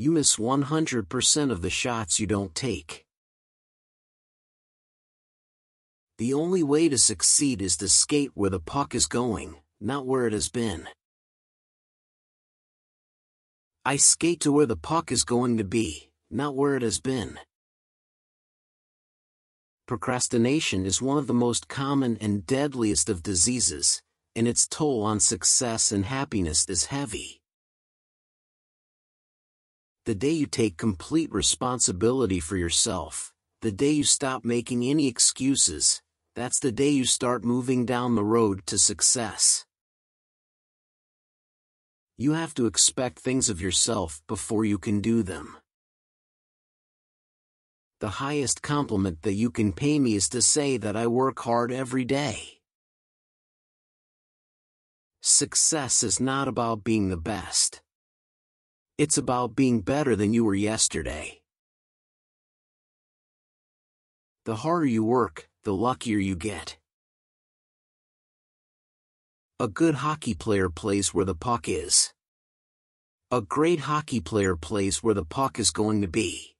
You miss 100% of the shots you don't take. The only way to succeed is to skate where the puck is going, not where it has been. I skate to where the puck is going to be, not where it has been. Procrastination is one of the most common and deadliest of diseases, and its toll on success and happiness is heavy. The day you take complete responsibility for yourself, the day you stop making any excuses, that's the day you start moving down the road to success. You have to expect things of yourself before you can do them. The highest compliment that you can pay me is to say that I work hard every day. Success is not about being the best. It's about being better than you were yesterday. The harder you work, the luckier you get. A good hockey player plays where the puck is. A great hockey player plays where the puck is going to be.